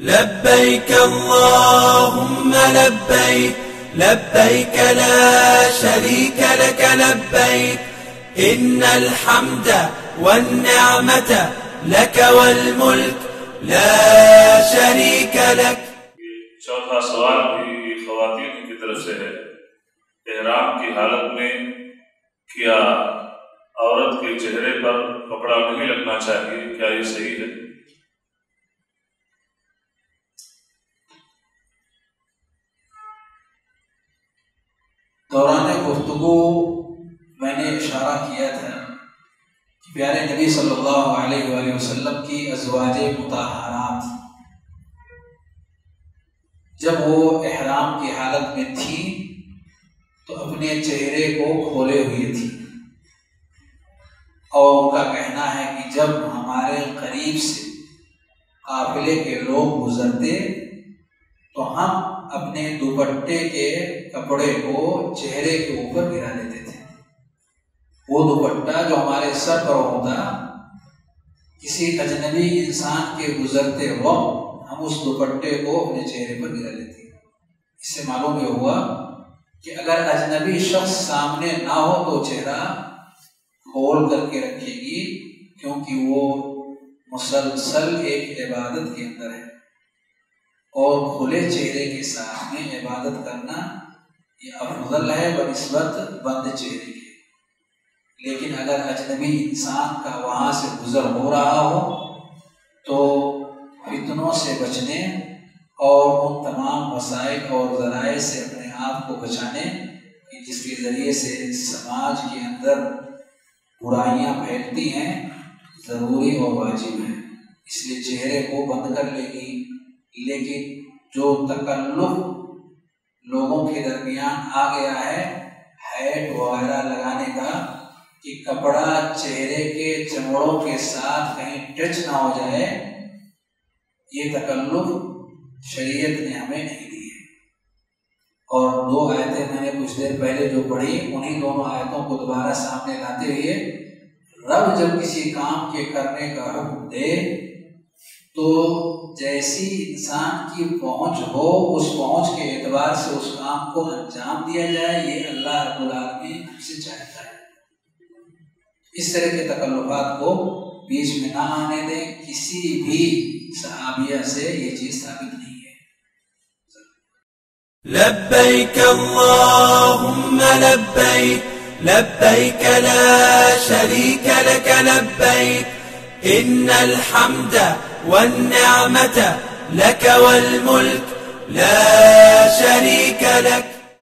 لبيك اللهم لبيك لبيك لا شريك لك لبيك. إن الحمد والنعمة لك والملك لا شريك لك. چوتھا سوال بھی خواتین کی طرف سے ہے۔ احرام کی حالت میں کیا عورت کے چہرے پر کپڑا نہیں لگنا چاہیے؟ کیا یہ صحیح ہے؟ گفتگو میں نے اشارہ کیا تھا کہ پیارے نبی صلی اللہ علیہ وآلہ وسلم کی ازواج متحرات جب وہ احرام کی حالت میں تھی تو اپنے چہرے کو کھولے ہوئے تھی اور ان کا کہنا ہے کہ جب ہمارے قریب سے قافلے کے لوگ گزرتے تو ہم اپنے دوپٹے کے کپڑے کو چہرے کے اوپر گرا لیتے تھے۔ وہ دوپٹہ جو ہمارے سر پر ہوتا، کسی اجنبی انسان کے گزرتے وقت ہم اس دوپٹے کو اپنے چہرے پر گرا لیتے اس سے معلوم یہ ہوا کہ اگر اجنبی شخص سامنے نہ ہو تو چہرہ کھول کر کے رکھے گی، کیونکہ وہ مسلسل ایک عبادت کے اندر ہے۔ اور کھلے چہرے کے سامنے عبادت کرنا یہ افضل ہے بہ نسبت بند چہرے کے۔ لیکن اگر اجنبی انسان کا وہاں سے گزر ہو رہا ہو، تو فتنوں سے بچنے اور ان تمام وسائل اور ذرائع سے اپنے آپ کو بچانے جس کے ذریعے سے سماج کے اندر برائیاں پھیلتی ہیں، ضروری اور واجب ہے اس لیے چہرے کو بند کر لے گی۔ لیکن جو تکلف لوگوں کے درمیان آ گیا ہے، ہیٹ وغیرہ لگانے کا، کہ کپڑا چہرے کے چمڑوں کے ساتھ کہیں ٹچ نہ ہو جائے، یہ تکلف شریعت نے ہمیں نہیں دی ہے۔ اور دو آیتیں میں نے کچھ دیر پہلے جو پڑھی، انہیں دونوں آیتوں کو دوبارہ سامنے لاتے ہوئے، رب جب کسی کام کے کرنے کا حکم دے تو جیسی انسان کی پہنچ ہو، اس پہنچ کے اعتبار سے اس کام کو انجام دیا جائے، یہ اللہ رب العالمین ہم سے چاہتا ہے۔ اس طرح کے تکلفات کو بیچ میں نہ آنے دیں، کسی بھی صحابیہ سے یہ چیز ثابت نہیں ہے۔ لبيك اللهم لبيك لبيك لا شريك لك لبيك إن الحمد والنعمة لك والملك لا شريك لك.